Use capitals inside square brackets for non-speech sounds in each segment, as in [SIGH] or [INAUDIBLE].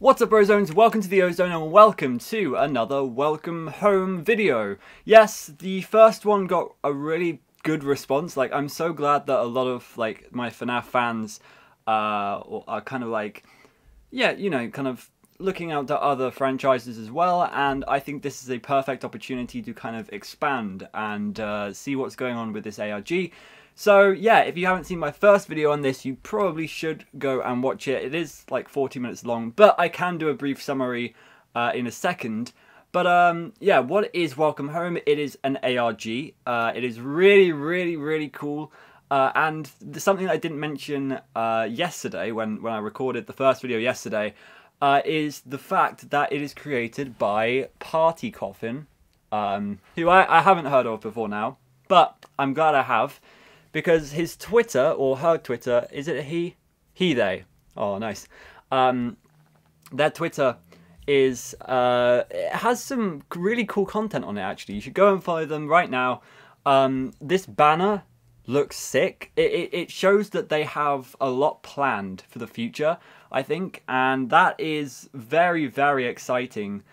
What's up Ozones, welcome to the Ozone and welcome to another welcome home video. Yes, the first one got a really good response, like I'm so glad that a lot of like my FNAF fans uh, are kind of like, yeah, you know, kind of looking out to other franchises as well and I think this is a perfect opportunity to kind of expand and uh, see what's going on with this ARG. So yeah, if you haven't seen my first video on this, you probably should go and watch it. It is like 40 minutes long, but I can do a brief summary uh, in a second. But um, yeah, what is Welcome Home? It is an ARG. Uh, it is really, really, really cool. Uh, and something I didn't mention uh, yesterday when, when I recorded the first video yesterday uh, is the fact that it is created by Party Coffin, um, who I, I haven't heard of before now, but I'm glad I have because his Twitter or her Twitter is it he? He they. Oh nice. Um, their Twitter is uh, it has some really cool content on it actually. You should go and follow them right now. Um, this banner looks sick. It, it, it shows that they have a lot planned for the future I think and that is very very exciting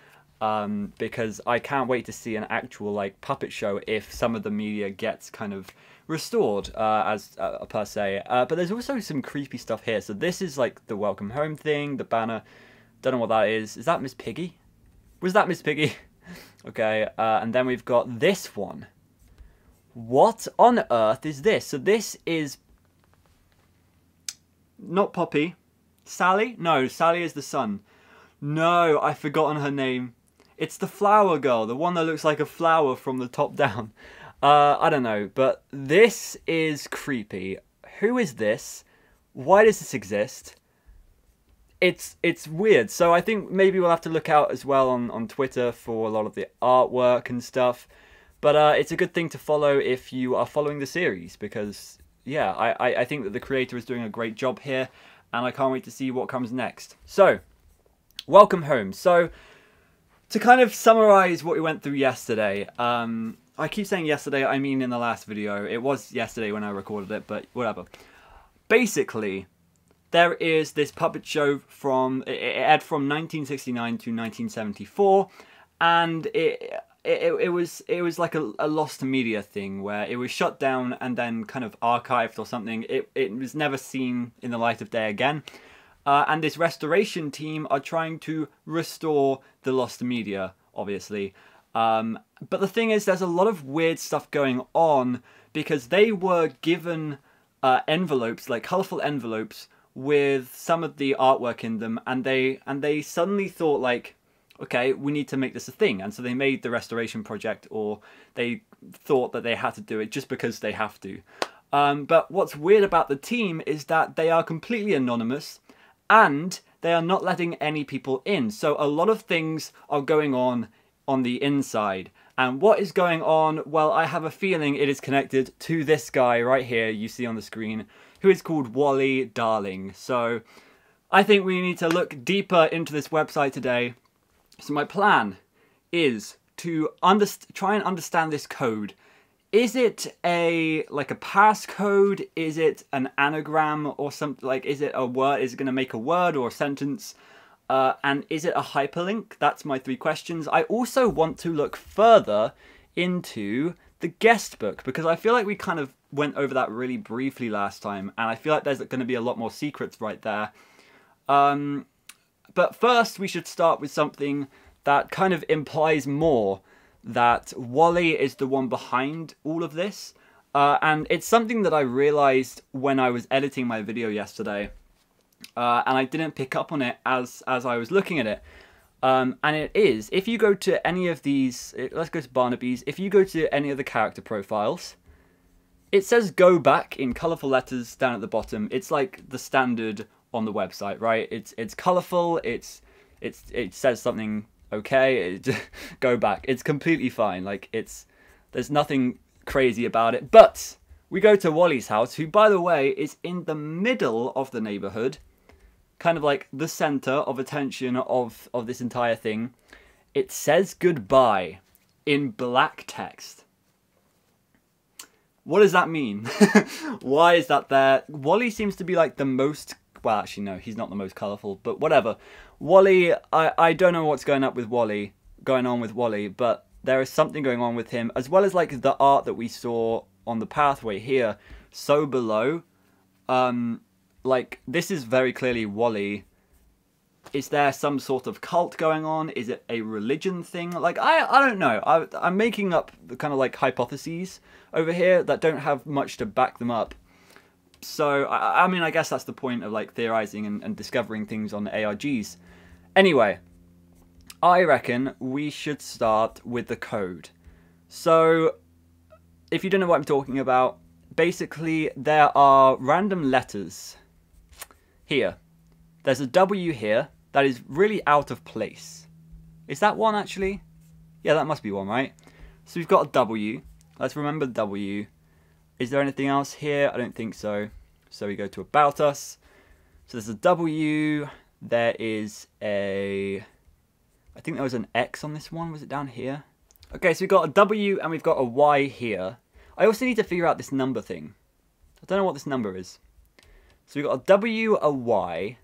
um, because I can't wait to see an actual like puppet show if some of the media gets kind of restored uh, as uh, per se. Uh, but there's also some creepy stuff here. So this is like the welcome home thing, the banner. Don't know what that is. Is that Miss Piggy? Was that Miss Piggy? [LAUGHS] okay, uh, and then we've got this one. What on earth is this? So this is not Poppy. Sally? No, Sally is the sun. No, I've forgotten her name. It's the flower girl, the one that looks like a flower from the top [LAUGHS] down. Uh, I don't know, but this is creepy. Who is this? Why does this exist? It's it's weird. So I think maybe we'll have to look out as well on, on Twitter for a lot of the artwork and stuff. But uh, it's a good thing to follow if you are following the series because yeah, I, I, I think that the creator is doing a great job here and I can't wait to see what comes next. So, welcome home. So to kind of summarize what we went through yesterday, um, I keep saying yesterday, I mean in the last video. It was yesterday when I recorded it, but whatever. Basically, there is this puppet show from, it aired from 1969 to 1974, and it, it, it was it was like a, a lost media thing where it was shut down and then kind of archived or something. It, it was never seen in the light of day again. Uh, and this restoration team are trying to restore the lost media, obviously. Um, but the thing is, there's a lot of weird stuff going on because they were given uh, envelopes, like colorful envelopes, with some of the artwork in them, and they and they suddenly thought like, okay, we need to make this a thing, and so they made the restoration project, or they thought that they had to do it just because they have to. Um, but what's weird about the team is that they are completely anonymous and they are not letting any people in. So a lot of things are going on on the inside. And what is going on? Well, I have a feeling it is connected to this guy right here you see on the screen, who is called Wally Darling. So I think we need to look deeper into this website today. So my plan is to try and understand this code is it a like a passcode is it an anagram or something like is it a word is it going to make a word or a sentence uh, and is it a hyperlink that's my three questions i also want to look further into the guest book because i feel like we kind of went over that really briefly last time and i feel like there's going to be a lot more secrets right there um, but first we should start with something that kind of implies more that Wally is the one behind all of this. Uh, and it's something that I realized when I was editing my video yesterday. Uh, and I didn't pick up on it as, as I was looking at it. Um, and it is, if you go to any of these, let's go to Barnaby's, if you go to any of the character profiles, it says go back in colourful letters down at the bottom. It's like the standard on the website, right? It's it's colourful, it's it's it says something okay [LAUGHS] go back it's completely fine like it's there's nothing crazy about it but we go to wally's house who by the way is in the middle of the neighborhood kind of like the center of attention of of this entire thing it says goodbye in black text what does that mean [LAUGHS] why is that there wally seems to be like the most well, actually, no, he's not the most colourful, but whatever. Wally, I, I don't know what's going up with Wally, going on with Wally, but there is something going on with him, as well as like the art that we saw on the pathway here, so below. Um, like this is very clearly Wally. Is there some sort of cult going on? Is it a religion thing? Like I, I don't know. I, I'm making up the kind of like hypotheses over here that don't have much to back them up. So I, I mean, I guess that's the point of like theorizing and, and discovering things on ARGs. Anyway, I reckon we should start with the code. So, if you don't know what I'm talking about, basically there are random letters here. There's a W here that is really out of place. Is that one actually? Yeah, that must be one, right? So we've got a W. Let's remember the W. Is there anything else here? I don't think so. So we go to About Us. So there's a W. There is a... I think there was an X on this one. Was it down here? Okay, so we've got a W and we've got a Y here. I also need to figure out this number thing. I don't know what this number is. So we've got a W, a Y.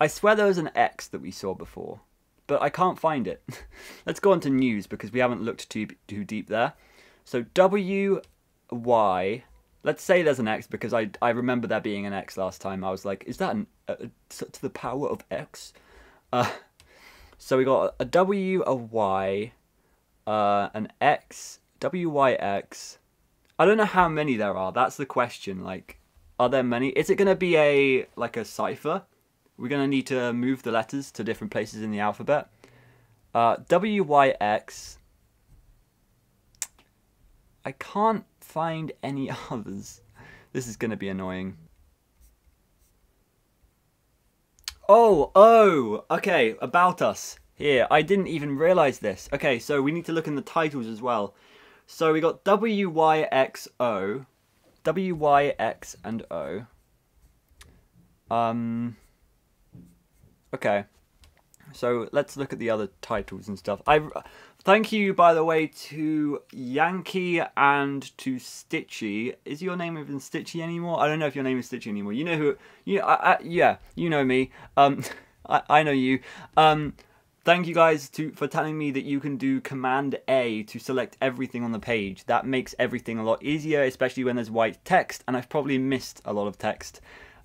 I swear there was an X that we saw before, but I can't find it. [LAUGHS] Let's go on to news because we haven't looked too, too deep there. So W, Y. Let's say there's an X because I, I remember there being an X last time. I was like, is that an, to the power of X? Uh, [LAUGHS] so we got a W, a Y, uh, an X, W, Y, X. I don't know how many there are. That's the question. Like, are there many? Is it going to be a like a cipher? We're going to need to move the letters to different places in the alphabet. Uh, w, Y, X. I can't find any [LAUGHS] others. This is going to be annoying. Oh, oh, okay, about us. Here, I didn't even realise this. Okay, so we need to look in the titles as well. So we got W, Y, X, O. W, Y, X, and O. Um, okay. So let's look at the other titles and stuff. I thank you, by the way, to Yankee and to Stitchy. Is your name even Stitchy anymore? I don't know if your name is Stitchy anymore. You know who? You I, I, yeah, you know me. Um, [LAUGHS] I, I know you. Um, thank you guys to for telling me that you can do Command A to select everything on the page. That makes everything a lot easier, especially when there's white text. And I've probably missed a lot of text,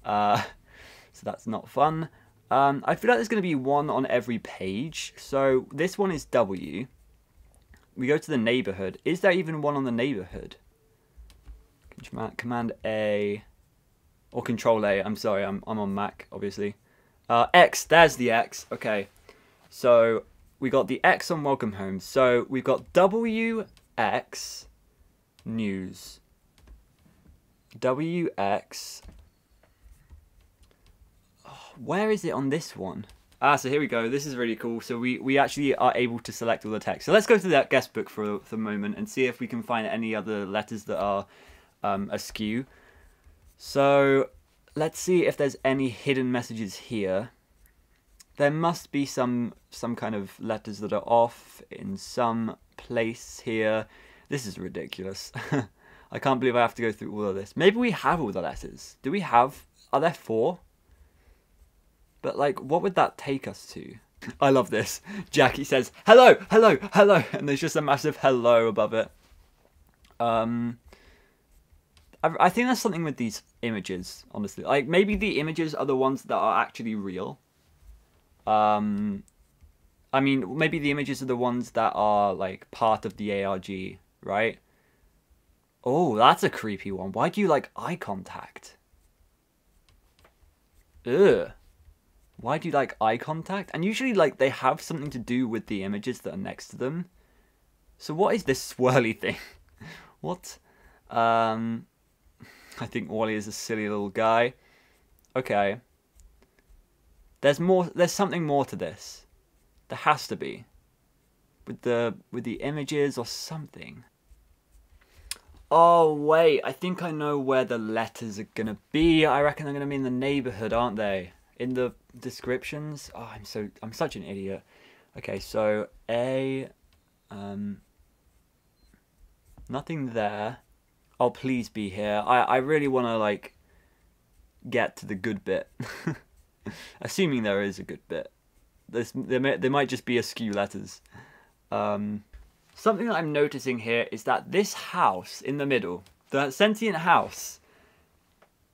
uh, [LAUGHS] so that's not fun. Um, I feel like there's going to be one on every page. So this one is W. We go to the neighborhood. Is there even one on the neighborhood? Command A or Control A. I'm sorry, I'm I'm on Mac, obviously. Uh, X. There's the X. Okay, so we got the X on Welcome Home. So we've got W X News. W X where is it on this one? Ah, so here we go. This is really cool. So we, we actually are able to select all the text. So let's go to that guest book for, for a moment and see if we can find any other letters that are um, askew. So let's see if there's any hidden messages here. There must be some some kind of letters that are off in some place here. This is ridiculous. [LAUGHS] I can't believe I have to go through all of this. Maybe we have all the letters. Do we have... Are there four? But like, what would that take us to? [LAUGHS] I love this. Jackie says, hello, hello, hello. And there's just a massive hello above it. Um, I, I think that's something with these images, honestly. Like, maybe the images are the ones that are actually real. Um, I mean, maybe the images are the ones that are, like, part of the ARG, right? Oh, that's a creepy one. Why do you like eye contact? Ugh why do you like eye contact? And usually, like, they have something to do with the images that are next to them. So what is this [LAUGHS] swirly thing? [LAUGHS] what? Um, [LAUGHS] I think Wally is a silly little guy. Okay. There's more. There's something more to this. There has to be. With the with the images or something. Oh wait, I think I know where the letters are gonna be. I reckon they're gonna be in the neighborhood, aren't they? in the descriptions. Oh, I'm so I'm such an idiot. Okay, so A, um, nothing there. Oh, please be here. I I really want to like get to the good bit. [LAUGHS] [LAUGHS] Assuming there is a good bit. There's, there, may, there might just be a skew letters. Um, something that I'm noticing here is that this house in the middle, the sentient house,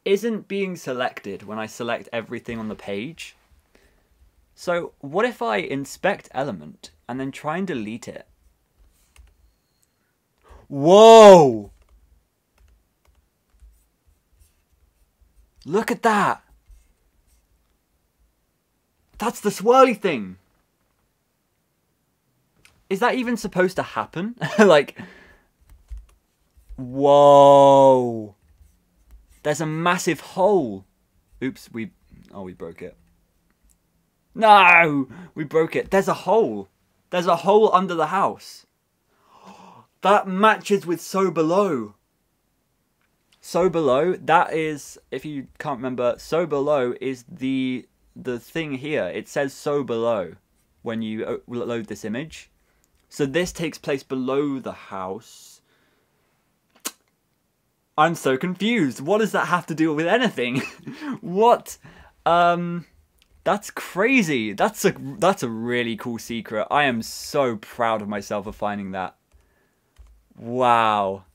isn't being selected when I select everything on the page. So what if I inspect element and then try and delete it? Whoa! Look at that! That's the swirly thing! Is that even supposed to happen? [LAUGHS] like, whoa! There's a massive hole. Oops, we, oh, we broke it. No, we broke it. There's a hole. There's a hole under the house. [GASPS] That matches with So Below. So Below, that is, if you can't remember, So Below is the the thing here. It says So Below when you uh, load this image. So this takes place below the house. I'm so confused. What does that have to do with anything? [LAUGHS] what? Um that's crazy. That's a that's a really cool secret. I am so proud of myself for finding that. Wow.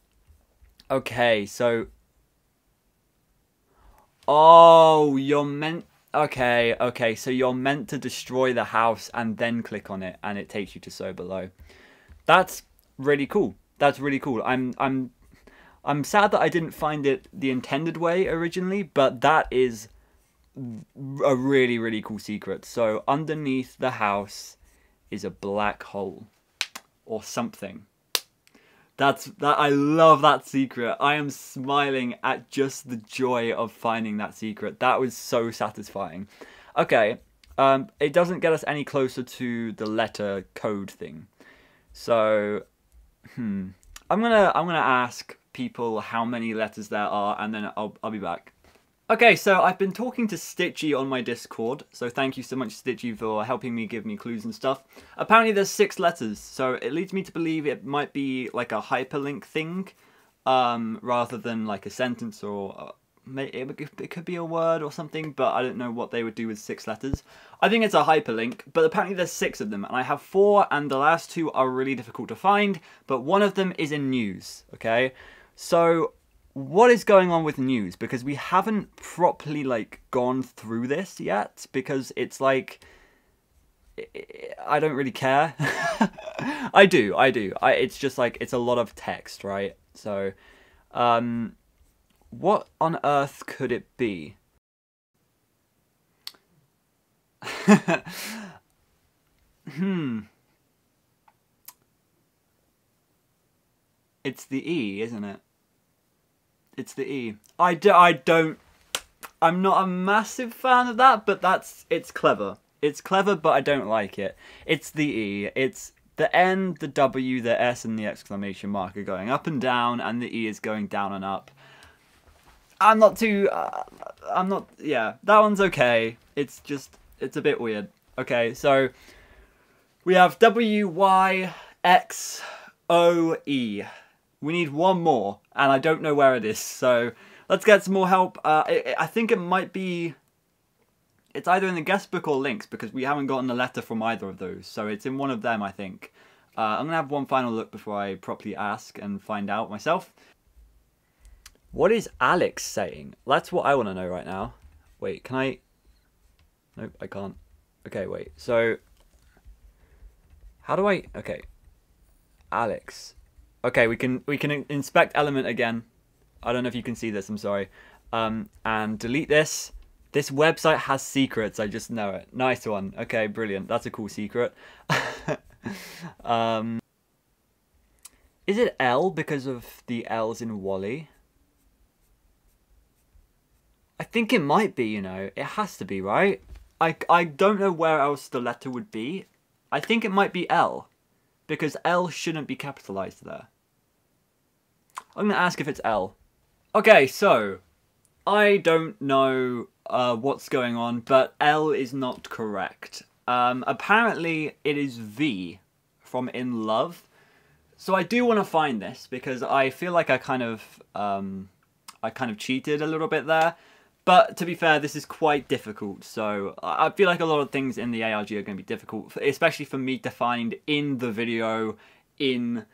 Okay, so Oh, you're meant Okay, okay. So you're meant to destroy the house and then click on it and it takes you to so below. That's really cool. That's really cool. I'm I'm I'm sad that I didn't find it the intended way originally, but that is a really really cool secret. So underneath the house is a black hole or something. That's that I love that secret. I am smiling at just the joy of finding that secret. That was so satisfying. Okay, um, it doesn't get us any closer to the letter code thing. So, hmm, I'm gonna I'm gonna ask people how many letters there are, and then I'll I'll be back. Okay, so I've been talking to Stitchy on my Discord, so thank you so much Stitchy for helping me give me clues and stuff. Apparently there's six letters, so it leads me to believe it might be like a hyperlink thing, um, rather than like a sentence or uh, it could be a word or something, but I don't know what they would do with six letters. I think it's a hyperlink, but apparently there's six of them, and I have four, and the last two are really difficult to find, but one of them is in news, okay? So what is going on with news because we haven't properly like gone through this yet because it's like I don't really care. [LAUGHS] I do, I do. I it's just like it's a lot of text, right? So um what on earth could it be? [LAUGHS] hmm. It's the E, isn't it? It's the E. I, do, I don't... I'm not a massive fan of that, but that's... It's clever. It's clever, but I don't like it. It's the E. It's the N, the W, the S, and the exclamation mark are going up and down, and the E is going down and up. I'm not too... Uh, I'm not... Yeah, that one's okay. It's just... It's a bit weird. Okay, so... We have W, Y, X, O, E. We need one more, and I don't know where it is. So let's get some more help. Uh, I, I think it might be... It's either in the guest book or links, because we haven't gotten a letter from either of those. So it's in one of them, I think. Uh, I'm going to have one final look before I properly ask and find out myself. What is Alex saying? That's what I want to know right now. Wait, can I... Nope, I can't. Okay, wait. So... How do I... Okay. Alex. Okay, we can we can inspect element again. I don't know if you can see this. I'm sorry. Um, and delete this. This website has secrets. I just know it. Nice one. Okay, brilliant. That's a cool secret. [LAUGHS] um, is it L because of the L's in Wally? I think it might be, you know. It has to be, right? I, I don't know where else the letter would be. I think it might be L because L shouldn't be capitalized there. I'm going to ask if it's L. Okay, so I don't know uh, what's going on, but L is not correct. Um, apparently, it is V from In Love. So I do want to find this because I feel like I kind of um, I kind of cheated a little bit there. But to be fair, this is quite difficult, so I feel like a lot of things in the ARG are going to be difficult, especially for me to find in the video, in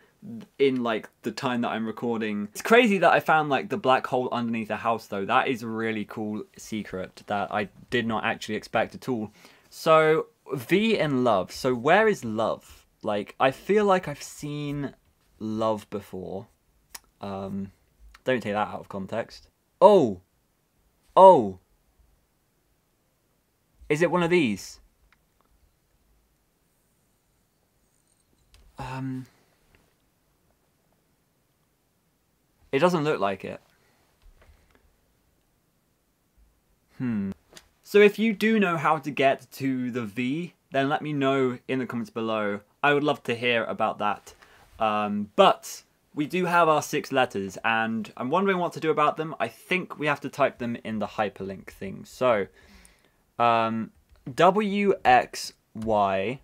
in like the time that I'm recording. It's crazy that I found like the black hole underneath the house though. That is a really cool secret that I did not actually expect at all. So V and love. So where is love? Like I feel like I've seen love before. Um don't take that out of context. Oh. Oh. Is it one of these? Um It doesn't look like it. Hmm. So if you do know how to get to the V, then let me know in the comments below. I would love to hear about that. Um, but we do have our six letters and I'm wondering what to do about them. I think we have to type them in the hyperlink thing. So um, W, X, Y,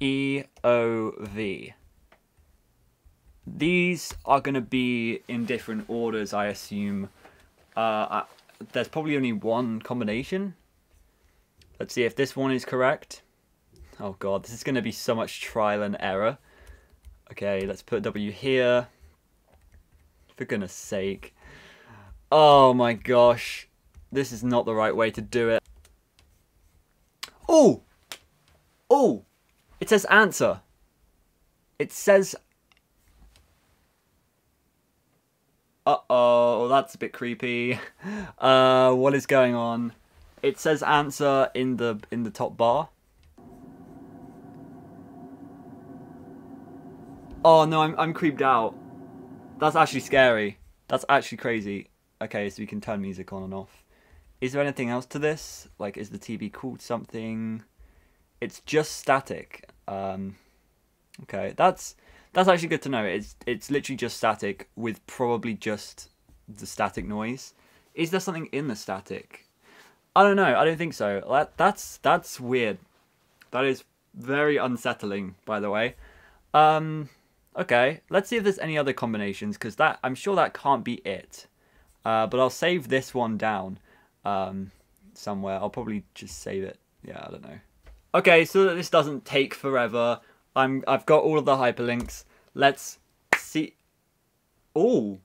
E, O, V. These are going to be in different orders, I assume. Uh, there's probably only one combination. Let's see if this one is correct. Oh god, this is going to be so much trial and error. Okay, let's put W here. For goodness sake. Oh my gosh. This is not the right way to do it. Oh! Oh! It says answer. It says Uh-oh, that's a bit creepy. [LAUGHS] Uh, what is going on? It says answer in the in the top bar. Oh no, I'm I'm creeped out. That's actually scary. That's actually crazy. Okay, so we can turn music on and off. Is there anything else to this? Like, is the TV called something? It's just static. Um, okay, that's that's actually good to know. It's it's literally just static with probably just the static noise. Is there something in the static? I don't know. I don't think so. That that's that's weird. That is very unsettling, by the way. Um, okay, let's see if there's any other combinations because that I'm sure that can't be it. Uh, but I'll save this one down um, somewhere. I'll probably just save it. Yeah, I don't know. Okay, so that this doesn't take forever. I'm I've got all of the hyperlinks. Let's see. Oh,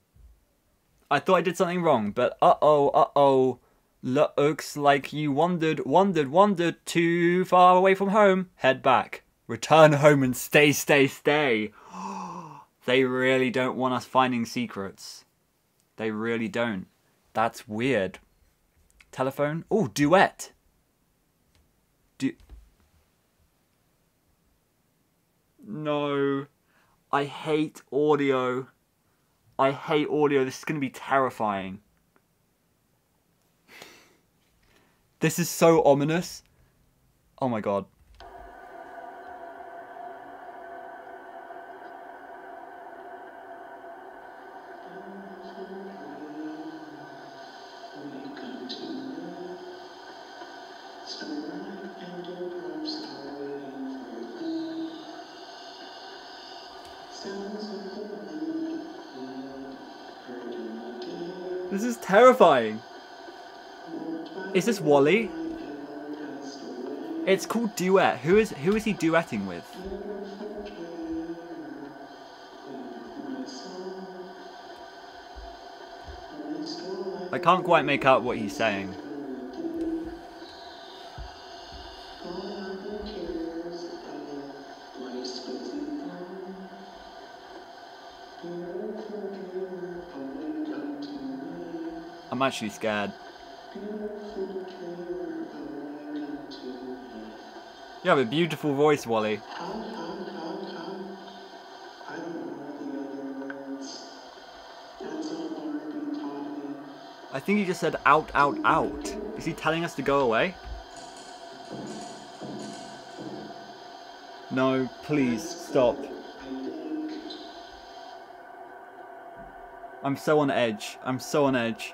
I thought I did something wrong, but uh oh, uh oh. Looks like you wandered, wandered, wandered too far away from home. Head back. Return home and stay, stay, stay. [GASPS] they really don't want us finding secrets. They really don't. That's weird. Telephone? Oh, duet. Du No. I hate audio. I hate audio. This is going to be terrifying. This is so ominous. Oh my god. This is terrifying. Is this Wally? It's called Duet. Who is who is he duetting with? I can't quite make out what he's saying. Actually scared. You have a beautiful voice, Wally. I think he just said out, out, out. Is he telling us to go away? No, please, stop. I'm so on edge. I'm so on edge.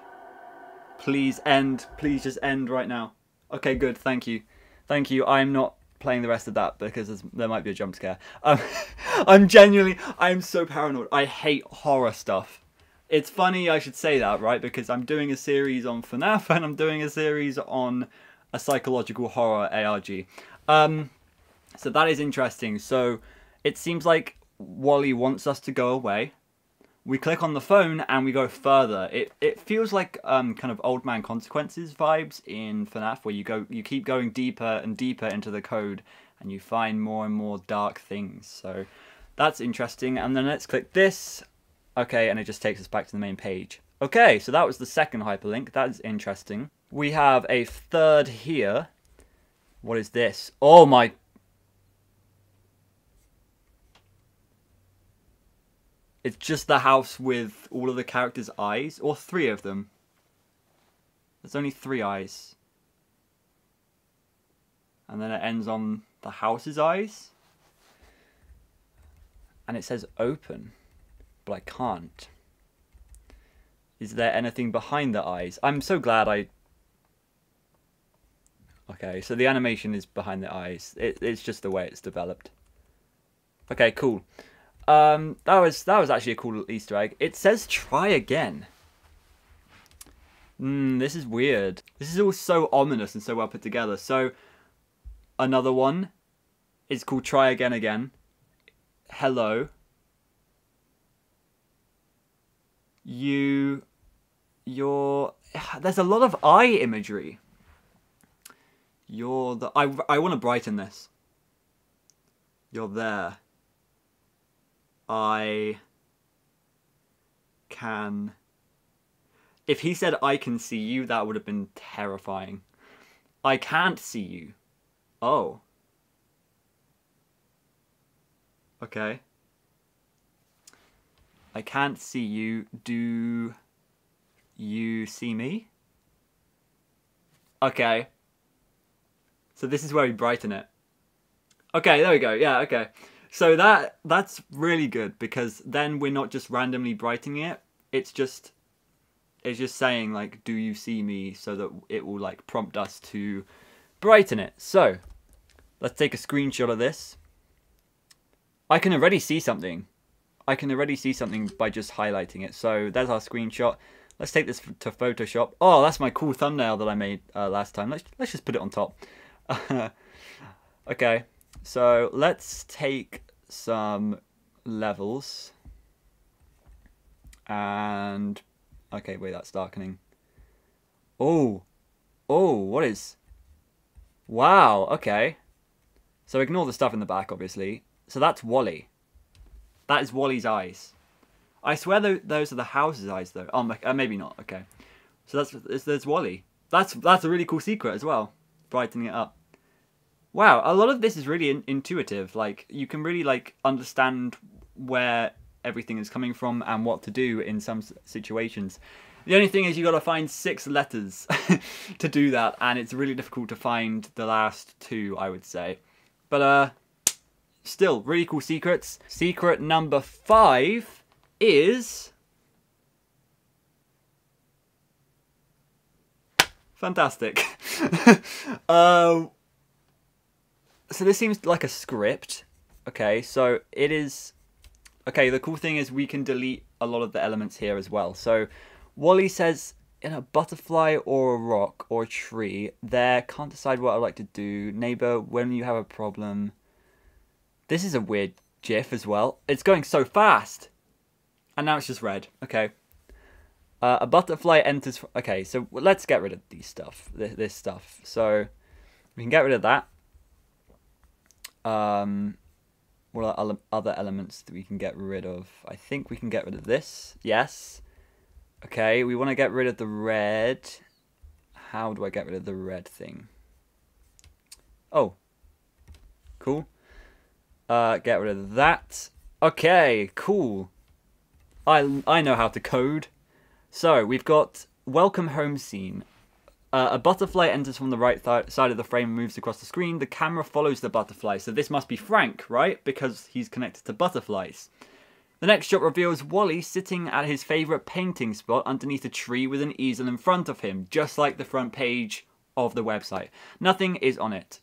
Please end. Please just end right now. Okay, good. Thank you. Thank you. I'm not playing the rest of that because there might be a jump scare. Um, [LAUGHS] I'm genuinely, I'm so paranoid. I hate horror stuff. it's funny I should say that, right? Because I'm doing a series on FNAF and I'm doing a series on a psychological horror ARG. Um, so that is interesting. So it seems like Wally wants us to go away. We click on the phone and we go further. It it feels like um, kind of old man consequences vibes in FNAF, where you go you keep going deeper and deeper into the code and you find more and more dark things. So that's interesting. And then let's click this. Okay, and it just takes us back to the main page. Okay, so that was the second hyperlink. That is interesting. We have a third here. What is this? Oh my It's just the house with all of the characters' eyes, or three of them. There's only three eyes. And then it ends on the house's eyes. And it says open, but I can't. Is there anything behind the eyes? I'm so glad I... Okay, so the animation is behind the eyes. It, it's just the way it's developed. Okay, cool. Um, that was that was actually a cool Easter egg. It says try again. Hmm, this is weird. This is all so ominous and so well put together. So, another one is called Try Again Again. Hello. You, you're. There's a lot of eye imagery. You're the. I I want to brighten this. You're there. I can. If he said, I can see you, that would have been terrifying. I can't see you. Oh. Okay. I can't see you. Do you see me? Okay. So this is where we brighten it. Okay, there we go. Yeah, okay. So that that's really good because then we're not just randomly brightening it. It's just it's just saying like, "Do you see me?" so that it will like prompt us to brighten it. So let's take a screenshot of this. I can already see something. I can already see something by just highlighting it. So there's our screenshot. Let's take this to Photoshop. Oh, that's my cool thumbnail that I made uh, last time. Let's let's just put it on top. [LAUGHS] okay, so let's take some levels. And okay wait that's darkening. Oh oh what is wow okay. So ignore the stuff in the back obviously. So that's Wally. That is Wally's eyes. I swear those are the house's eyes though. Oh uh, maybe not okay. So that's there's Wally. That's that's a really cool secret as well. Brightening it up Wow, a lot of this is really in- intuitive. Like you can really like understand where everything is coming from and what to do in some situations. The only thing is you got to find six letters [LAUGHS] to do that, and it's really difficult to find the last two, I would say. But uh, still, really cool secrets. Secret number five is fantastic. [LAUGHS] uh, so this seems like a script. Okay, so it is. Okay, the cool thing is we can delete a lot of the elements here as well. So Wally says in a butterfly or a rock or a tree, there, can't decide what I'd like to do. Neighbor, when you have a problem. This is a weird GIF as well. It's going so fast. And now it's just red. Okay. Uh, a butterfly enters. Okay, so let's get rid of these stuff. This, this stuff. So we can get rid of that. Um, what are other elements that we can get rid of? I think we can get rid of this. Yes. Okay, we want to get rid of the red. How do I get rid of the red thing? Oh. Cool. Uh, get rid of that. Okay, cool. I, I know how to code. So, we've got welcome home scene. Uh, a butterfly enters from the right th side of the frame and moves across the screen. The camera follows the butterfly, so this must be Frank, right? Because he's connected to butterflies. The next shot reveals Wally sitting at his favourite painting spot underneath a tree with an easel in front of him, just like the front page of the website. Nothing is on it,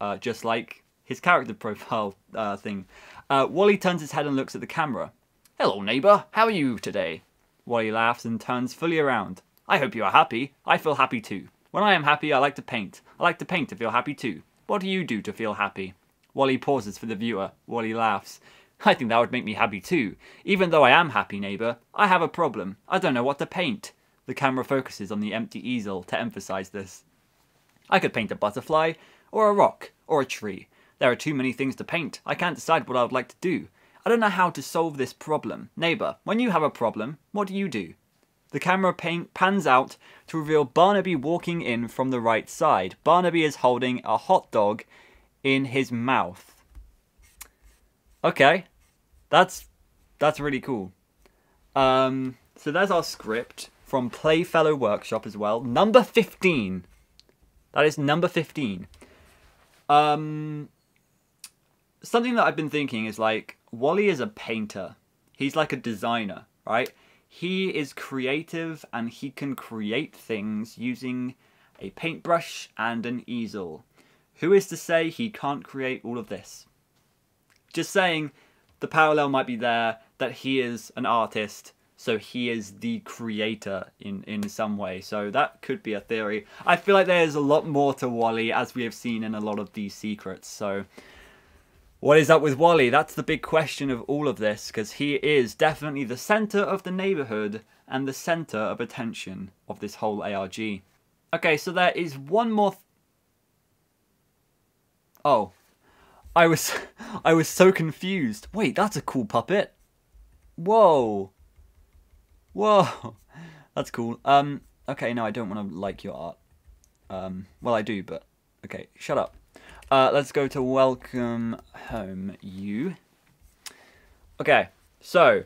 uh, just like his character [LAUGHS] profile uh, thing. Uh, Wally turns his head and looks at the camera. Hello, neighbour. How are you today? Wally laughs and turns fully around. I hope you are happy. I feel happy too. When I am happy, I like to paint. I like to paint to feel happy too. What do you do to feel happy? Wally pauses for the viewer. Wally laughs. I think that would make me happy too. Even though I am happy, neighbour, I have a problem. I don't know what to paint. The camera focuses on the empty easel to emphasize this. I could paint a butterfly, or a rock, or a tree. There are too many things to paint. I can't decide what I would like to do. I don't know how to solve this problem. Neighbour, when you have a problem, what do you do? The camera pan pans out to reveal Barnaby walking in from the right side. Barnaby is holding a hot dog in his mouth. Okay, that's that's really cool. Um, so there's our script from Playfellow Workshop as well. Number 15. That is number 15. Um, something that I've been thinking is like, Wally is a painter. He's like a designer, right? He is creative and he can create things using a paintbrush and an easel. Who is to say he can't create all of this? Just saying, the parallel might be there that he is an artist, so he is the creator in, in some way. So that could be a theory. I feel like there's a lot more to Wally as we have seen in a lot of these secrets. So what is up with Wally? That's the big question of all of this, because he is definitely the centre of the neighbourhood and the centre of attention of this whole ARG. Okay, so there is one more... Th oh. I was, [LAUGHS] I was so confused. Wait, that's a cool puppet. Whoa. Whoa. [LAUGHS] That's cool. Um, okay, no, I don't want to like your art. Um, well, I do, but... Okay, shut up. Uh, let's go to welcome home you. Okay, so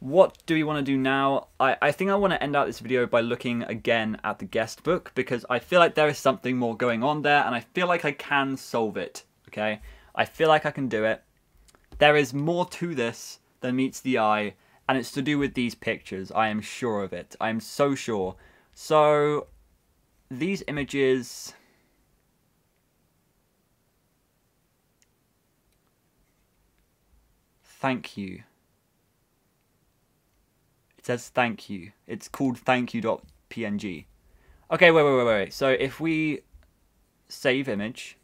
what do we want to do now? I, I think I want to end out this video by looking again at the guest book because I feel like there is something more going on there and I feel like I can solve it, okay? I feel like I can do it. There is more to this than meets the eye and it's to do with these pictures. I am sure of it. I am so sure. So, these images... thank you. It says thank you. It's called thank you.png. Okay, wait, wait, wait, wait. So if we save image,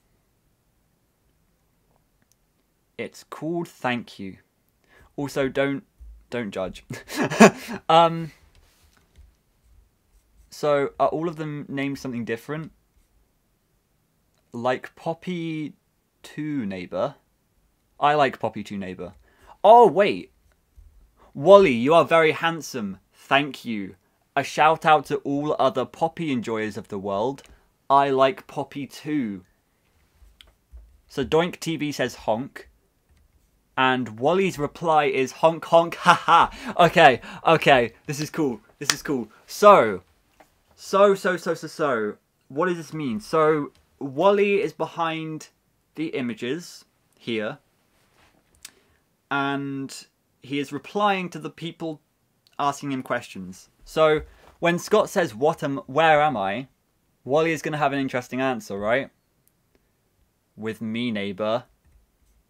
it's called thank you. Also, don't don't judge. [LAUGHS] um. So are all of them named something different? Like Poppy Two Neighbor. I like Poppy Two Neighbor. Oh, wait. Wally, you are very handsome. Thank you. A shout out to all other Poppy enjoyers of the world. I like Poppy too. So Doink TV says honk. And Wally's reply is honk honk [LAUGHS] haha. okay, okay, this is cool. This is cool. So, so, so, so, so, so, what does this mean? So, Wally is behind the images here and he is replying to the people asking him questions. So when Scott says, "What am? Where am I?" Wally is going to have an interesting answer, right? With me, neighbor.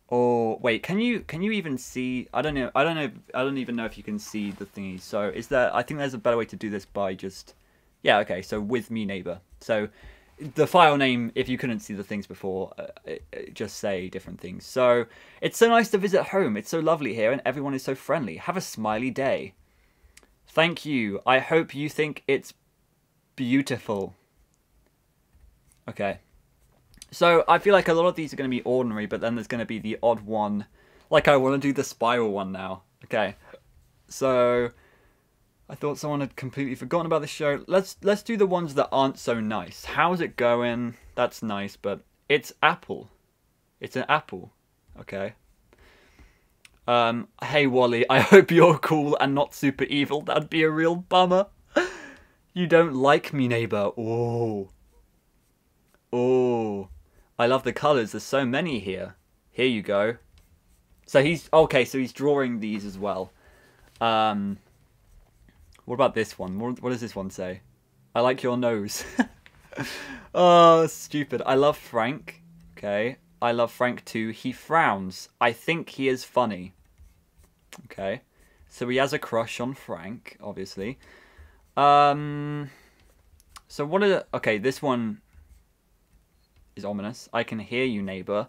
Or wait, can you can you even see? I don't know. I don't know. I don't even know if you can see the thingy. So is there? I think there's a better way to do this by just. Yeah. Okay. So with me, neighbor. So the file name, if you couldn't see the things before, uh, it, it just say different things. So it's so nice to visit home. It's so lovely here, and everyone is so friendly. Have a smiley day. Thank you. I hope you think it's beautiful. Okay. So I feel like a lot of these are going to be ordinary, but then there's going to be the odd one. Like I want to do the spiral one now. Okay. So I thought someone had completely forgotten about the show. Let's let's do the ones that aren't so nice. How's it going? That's nice, but it's Apple. It's an apple. Okay. Um, hey Wally, I [LAUGHS] hope you're cool and not super evil. That'd be a real bummer. you don't like me, neighbor. Oh. Oh. I love the colours. There's so many here. Here you go. So he's okay. So he's drawing these as well. Um, what about this one? What, what does this one say? I like your nose. [LAUGHS] oh, stupid. I love Frank. Okay. I love Frank too. He frowns. I think he is funny. Okay. So he has a crush on Frank, obviously. Um, so what are... Okay, this one is ominous. I can hear you, neighbor.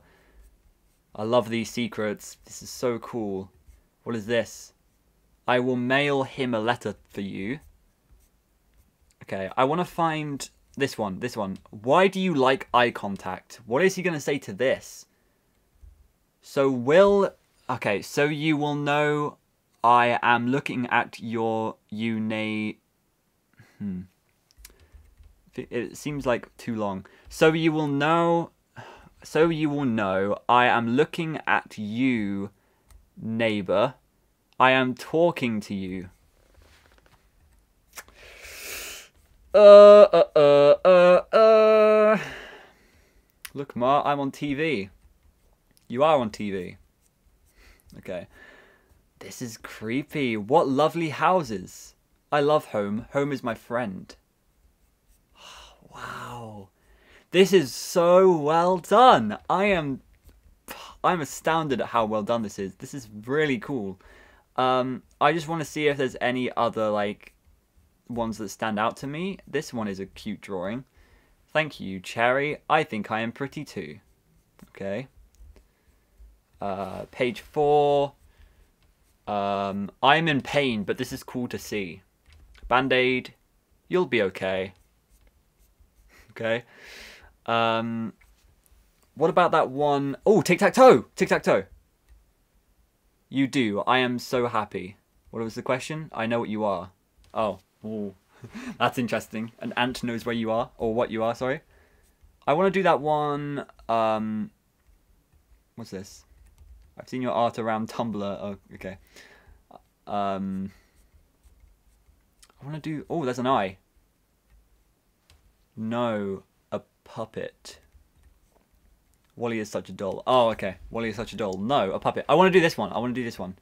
I love these secrets. This is so cool. What is this? I will mail him a letter for you. Okay, I want to find this one. This one. Why do you like eye contact? What is he going to say to this? So will... Okay, so you will know I am looking at your uni. Hmm. It seems like too long. So you will know... So you will know I am looking at you, neighbor. I am talking to you. Uh, uh, uh, uh, uh. Look, Ma, I'm on TV. You are on TV. Okay. This is creepy. What lovely houses. I love home. Home is my friend. [SIGHS] Wow. This is so well done. I am I'm astounded at how well done this is. This is really cool. Um, I just want to see if there's any other like ones that stand out to me. This one is a cute drawing. Thank you, Cherry. I think I am pretty too. Okay. Uh, page four. Um, I'm in pain, but this is cool to see. Band-Aid, you'll be okay. Okay. Um, what about that one? Oh, tic-tac-toe! Tic-tac-toe! You do. I am so happy. What was the question? I know what you are. Oh. Ooh. [LAUGHS] That's interesting. An ant knows where you are, or what you are, sorry. I want to do that one, um... What's this? I've seen your art around Tumblr. Oh, okay. Um... I want to do... Oh, there's an eye. No, a puppet. Wally is such a doll. Oh, okay. Wally is such a doll. No, a puppet. I want to do this one. I want to do this one.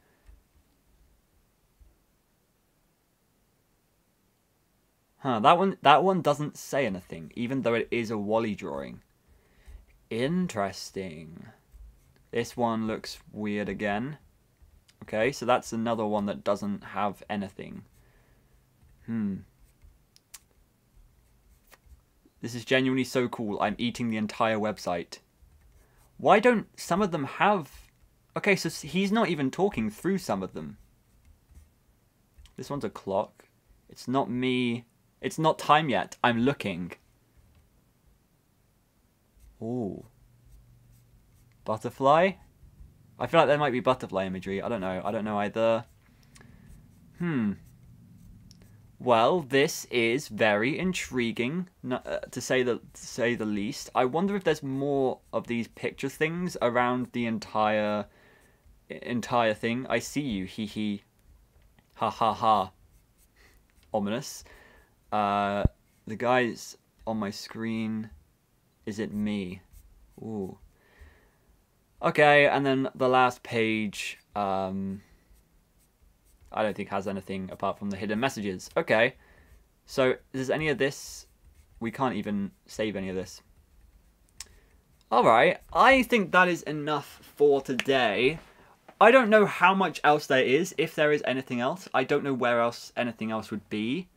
Huh, that one that one doesn't say anything, even though it is a Wally drawing. Interesting. This one looks weird again. Okay, so that's another one that doesn't have anything. Hmm. This is genuinely so cool. I'm eating the entire website. Why don't some of them have... Okay, so he's not even talking through some of them. This one's a clock. It's not me it's not time yet. I'm looking. Ooh. Butterfly? I feel like there might be butterfly imagery. I don't know. I don't know either. Hmm. Well, this is very intriguing, uh, to say the to say the least. I wonder if there's more of these picture things around the entire entire thing. I see you, hee hee, ha ha ha. Ominous. Uh, the guy's on my screen. Is it me? Ooh. Okay, and then the last page, um, I don't think has anything apart from the hidden messages. Okay, so is there any of this? We can't even save any of this. Alright, I think that is enough for today. I don't know how much else there is, if there is anything else. I don't know where else anything else would be.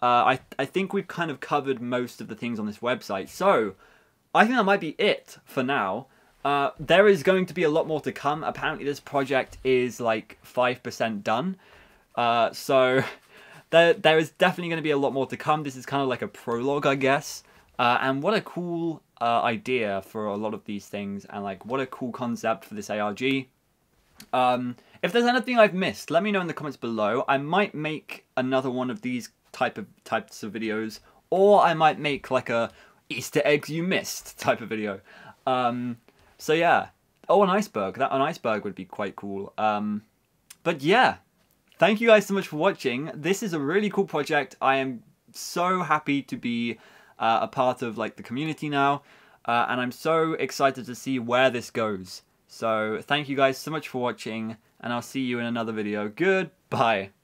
Uh, I, I think we've kind of covered most of the things on this website. So, I think that might be it for now. Uh, there is going to be a lot more to come. Apparently, this project is like 5% done. Uh, so, [LAUGHS] there, there is definitely going to be a lot more to come. This is kind of like a prologue, I guess. Uh, and what a cool uh, idea for a lot of these things. And like, what a cool concept for this ARG. Um, if there's anything I've missed, let me know in the comments below. I might make another one of these type of types of videos, or I might make like a Easter eggs you missed type of video. Um, so yeah. Oh, an iceberg. That an iceberg would be quite cool. Um, but yeah, thank you guys so much for watching. This is a really cool project. I am so happy to be uh, a part of like the community now, uh, and I'm so excited to see where this goes. So thank you guys so much for watching, and I'll see you in another video. Goodbye.